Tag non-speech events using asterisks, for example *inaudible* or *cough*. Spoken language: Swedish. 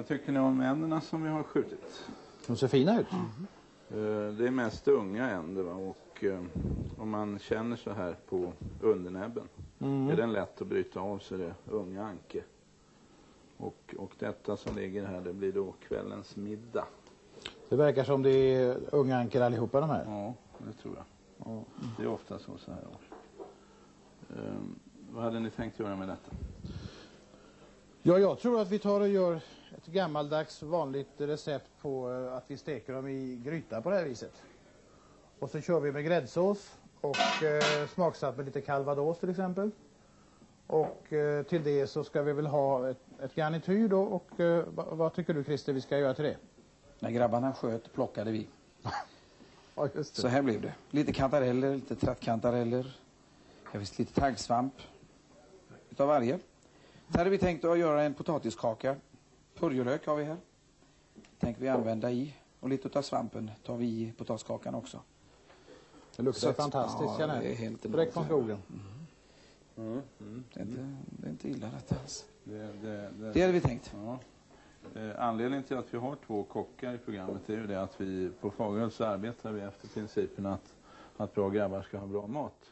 Vad tycker ni om änderna som vi har skjutit? De ser fina ut. Eh, Det är mest unga änder va? och eh, om man känner så här på undernäbben är den lätt att bryta av så är det unga anke. Och, och detta som ligger här det blir då kvällens middag. Det verkar som det är unga anker allihopa de här. Ja, det tror jag. Det är ofta så så här års. Ehm, vad hade ni tänkt göra med detta? Ja, jag tror att vi tar och gör gammaldags vanligt recept på eh, att vi steker dem i gryta på det här viset. Och så kör vi med gräddsås och eh, smaksatt med lite calvados till exempel. Och eh, till det så ska vi väl ha ett, ett garnityr då och eh, vad, tycker du Christer vi ska göra till det? När grabbarna sköt plockade vi. *laughs* Ja, just Så här blev det. Lite kantareller, lite trattkantareller. Ja, visst, lite taggsvamp. Utav varje. Så hade vi tänkt att göra en potatiskaka. Purjolök har vi här. Tänker vi använda i. Och lite utav svampen tar vi i potatiskakan också. Det luktar Så att- fantastiskt ja, det är helt Direkt från skogen. Det är inte, det är inte illa detta alls. Det, det, det, Det hade vi tänkt. Ja. Eh, Anledningen till att vi har två kockar i programmet är ju det att vi på Fagerhult så arbetar vi efter principen att, att bra grabbar ska ha bra mat.